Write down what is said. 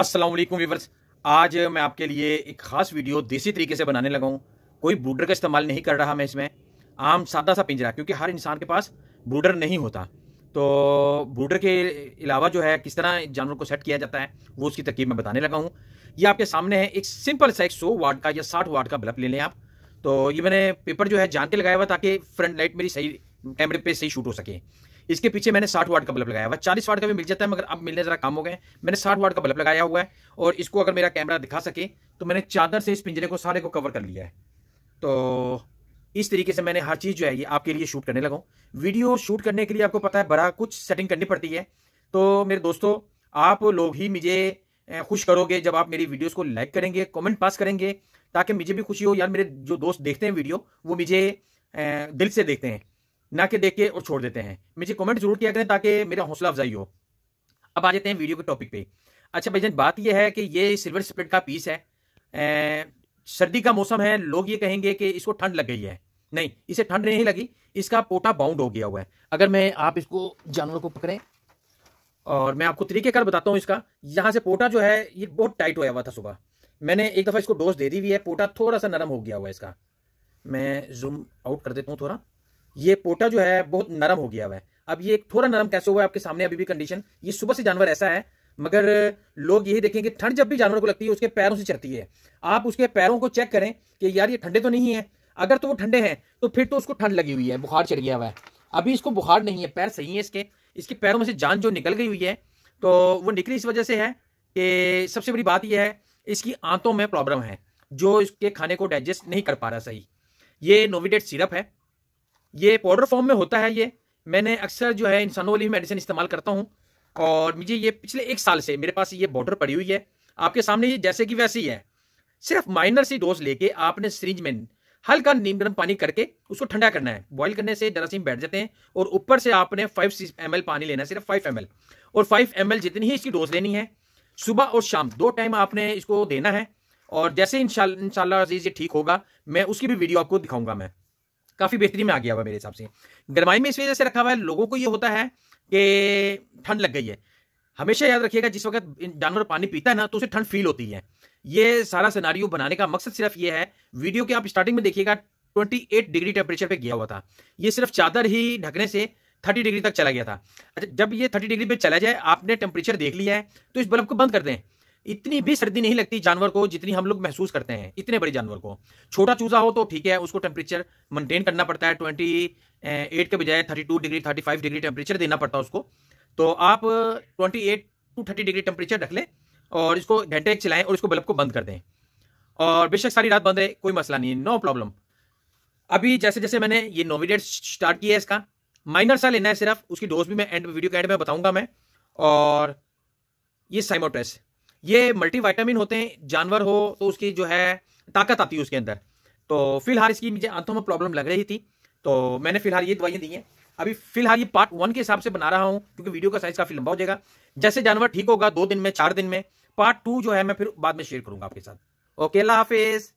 अस्सलाम वालेकुम व्यूवर्स। आज मैं आपके लिए एक ख़ास वीडियो देसी तरीके से बनाने लगा हूँ। कोई ब्रूडर का इस्तेमाल नहीं कर रहा मैं इसमें। आम सादा सा पिंजरा, क्योंकि हर इंसान के पास ब्रूडर नहीं होता। तो ब्रूडर के अलावा जो है, किस तरह जानवर को सेट किया जाता है, वो उसकी तरकीब मैं बताने लगा हूँ। ये आपके सामने है, एक सिंपल सा एक सौ वाट का या साठ वाट का बल्ब ले लें आप। तो ये मैंने पेपर जो है जान के लगाया हुआ ताकि फ्रंट लाइट मेरी सही, कैमरे पे सही शूट हो सके। इसके पीछे मैंने साठ वाट का बल्ब लगाया हुआ चालीस वाट का भी मिल जाता है, मगर अब मिलने ज़रा काम हो गए मैंने साठ वाट का बल्ब लगाया हुआ है और इसको अगर मेरा कैमरा दिखा सके तो मैंने चादर से इस पिंजरे को, सारे को कवर कर लिया है। तो इस तरीके से मैंने हर चीज़ जो है, ये आपके लिए शूट करने लगा वीडियो शूट करने के लिए आपको पता है, बड़ा कुछ सेटिंग करनी पड़ती है। तो मेरे दोस्तों, आप लोग ही मुझे खुश करोगे जब आप मेरी वीडियोस को लाइक करेंगे, कमेंट पास करेंगे, ताकि मुझे भी खुशी हो। यार, मेरे जो दोस्त देखते हैं वीडियो, वो मुझे दिल से देखते हैं। ना कि देख के और छोड़ देते हैं। मुझे कमेंट ज़रूर किया करें ताकि मेरा हौसला अफजाई हो। अब आ जाते हैं वीडियो के टॉपिक पे। अच्छा भाईजान बात यह है कि ये सिल्वर स्प्रेड का पीस है। ए, सर्दी का मौसम है लोग ये कहेंगे कि इसको ठंड लग गई है। नहीं इसे ठंड नहीं लगी इसका पोटा बाउंड हो गया हुआ है। अगर मैं आप इसको जानवर को पकड़ें और मैं आपको तरीके कार बताता हूँ इसका यहाँ से पोटा जो है ये बहुत टाइट होया हुआ था सुबह। मैंने एक दफ़ा इसको डोज दे दी हुई है पोटा थोड़ा सा नरम हो गया हुआ है इसका। मैं जूम आउट कर देता हूँ थोड़ा। ये पोटा जो है, बहुत नरम हो गया हुआ है। अब ये थोड़ा नरम कैसे हुआ है आपके सामने अभी भी कंडीशन ये सुबह से जानवर ऐसा है, मगर लोग यही देखें कि ठंड जब भी जानवर को लगती है, उसके पैरों से चढ़ती है। आप उसके पैरों को चेक करें कि यार ये ठंडे तो नहीं है। अगर तो वो ठंडे हैं तो फिर तो उसको ठंड लगी हुई है, बुखार चढ़ गया हुआ है। अभी इसको बुखार नहीं है, पैर सही है इसके। इसके पैरों में से जान जो निकल गई हुई है तो वो निकली इस वजह से है कि सबसे बड़ी बात यह है, इसकी आंतों में प्रॉब्लम है, जो इसके खाने को डाइजेस्ट नहीं कर पा रहा सही। ये नोविडेट सिरप है। ये पाउडर फॉर्म में होता है ये। मैंने अक्सर जो है इंसानों वाली मेडिसिन इस्तेमाल करता हूँ। और मुझे ये पिछले एक साल से मेरे पास ये बॉर्डर पड़ी हुई है। आपके सामने ये जैसे कि वैसी है। सिर्फ़ माइनर सी डोज लेके आपने सीरीज़ में हल्का नीम गर्म पानी करके उसको ठंडा करना है। बॉईल करने से जरासीम बैठ जाते हैं और ऊपर से आपने फाइव एम पानी लेना है, सिर्फ़ फाइव एम और फाइव एम जितनी ही इसकी डोज लेनी है, सुबह और शाम दो टाइम आपने इसको देना है। और जैसे इंशाल्लाह ये ठीक होगा, मैं उसकी भी वीडियो आपको दिखाऊँगा मैं। काफ़ी बेहतरीन में आ गया हुआ मेरे हिसाब से। गर्माई में इस वजह से रखा हुआ है, लोगों को ये होता है कि ठंड लग गई है। हमेशा याद रखिएगा, जिस वक्त जानवर पानी पीता है ना तो उसे ठंड फील होती है। ये सारा सिनारियो बनाने का मकसद सिर्फ़ ये है वीडियो के आप स्टार्टिंग में देखिएगा 28 डिग्री टेम्परेचर पे गया हुआ था। ये सिर्फ़ चादर ही ढकने से 30 डिग्री तक चला गया था। अच्छा जब ये 30 डिग्री पे चला जाए, आपने टेम्परेचर देख लिया है तो इस बल्ब को बंद कर दें। इतनी भी सर्दी नहीं लगती जानवर को जितनी हम लोग महसूस करते हैं, इतने बड़े जानवर को। छोटा चूजा हो तो ठीक है, उसको टेम्परेचर मेंटेन करना पड़ता है ट्वेंटी एट के बजाय thirty two degree thirty five degree temperature देना पड़ता है उसको। तो आप twenty eight to thirty degree temperature रख लें और इसको घंटे एक चलाएँ और इसको बल्ब को बंद कर दें। और बेशक सारी रात बंद है कोई मसला नहीं है नो प्रॉब्लम अभी जैसे जैसे मैंने ये नोविडेट स्टार्ट किया है इसका माइनर सा लेना है सिर्फ़, उसकी डोज भी मैं एंड वीडियो के एंड में बताऊँगा मैं। और ये साइमोट्रेस ये मल्टीवाइटामिन होते हैं, जानवर हो तो उसकी जो है ताकत आती है उसके अंदर। तो फ़िलहाल इसकी मुझे आंतों में प्रॉब्लम लग रही थी। तो मैंने फ़िलहाल ये दवाइयाँ दी हैं। अभी फ़िलहाल ये पार्ट वन के हिसाब से बना रहा हूँ, क्योंकि वीडियो का साइज़ काफ़ी लंबा हो जाएगा। जैसे जानवर ठीक होगा, दो दिन में, चार दिन में पार्ट टू जो है मैं फिर बाद में शेयर करूँगा आपके साथ। ओके अल्लाह हाफिज़।